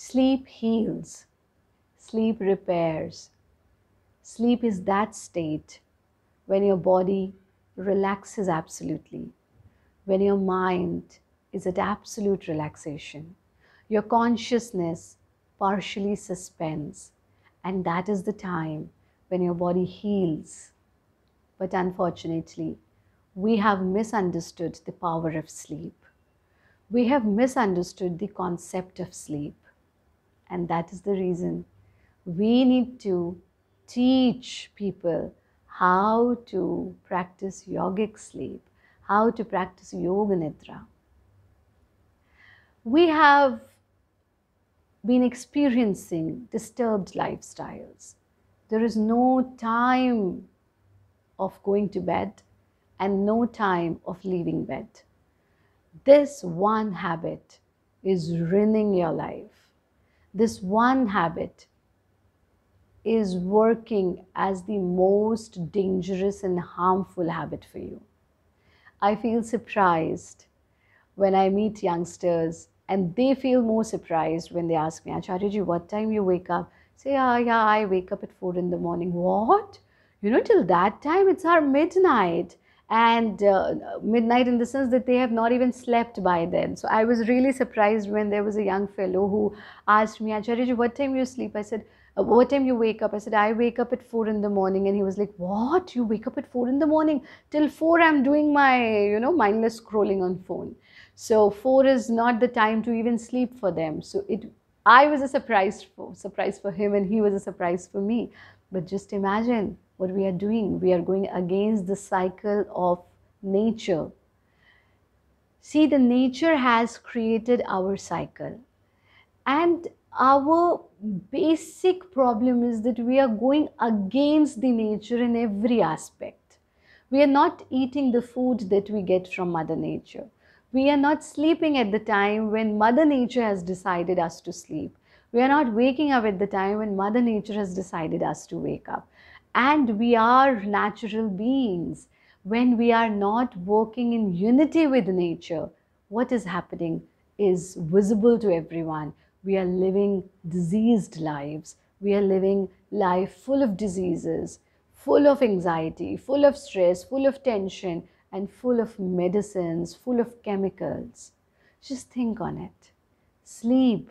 Sleep heals, sleep repairs. Sleep is that state when your body relaxes absolutely, when your mind is at absolute relaxation, your consciousness partially suspends, and that is the time when your body heals. But unfortunately, we have misunderstood the power of sleep. We have misunderstood the concept of sleep. And that is the reason we need to teach people how to practice yogic sleep, how to practice yoga nidra. We have been experiencing disturbed lifestyles. There is no time of going to bed and no time of leaving bed. This one habit is ruining your life. This one habit is working as the most dangerous and harmful habit for you. I feel surprised when I meet youngsters and they feel more surprised when they ask me, Acharya what time you wake up? Say, yeah, yeah, I wake up at 4 in the morning. What? You know, till that time it's our midnight and uh, midnight in the sense that they have not even slept by then. So I was really surprised when there was a young fellow who asked me, Acharya what time you sleep? I said, uh, what time you wake up? I said, I wake up at 4 in the morning. And he was like, what? You wake up at 4 in the morning? Till 4 I'm doing my, you know, mindless scrolling on phone. So 4 is not the time to even sleep for them. So it, I was a surprise for, surprise for him and he was a surprise for me. But just imagine what we are doing. We are going against the cycle of nature. See, the nature has created our cycle. And our basic problem is that we are going against the nature in every aspect. We are not eating the food that we get from Mother Nature. We are not sleeping at the time when Mother Nature has decided us to sleep. We are not waking up at the time when Mother Nature has decided us to wake up and we are natural beings. When we are not working in unity with nature, what is happening is visible to everyone. We are living diseased lives. We are living life full of diseases, full of anxiety, full of stress, full of tension, and full of medicines, full of chemicals. Just think on it. Sleep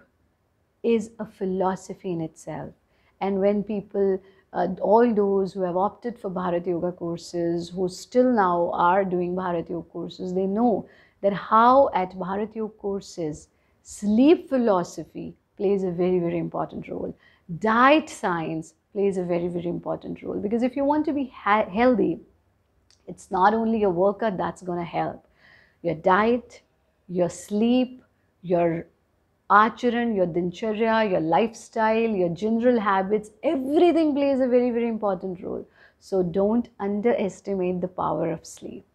is a philosophy in itself. And when people uh, all those who have opted for Bharat Yoga courses, who still now are doing Bharat Yoga courses, they know that how at Bharat Yoga courses, sleep philosophy plays a very, very important role. Diet science plays a very, very important role because if you want to be healthy, it's not only your workout that's going to help. Your diet, your sleep, your acharan, your dincharya, your lifestyle, your general habits, everything plays a very, very important role. So don't underestimate the power of sleep.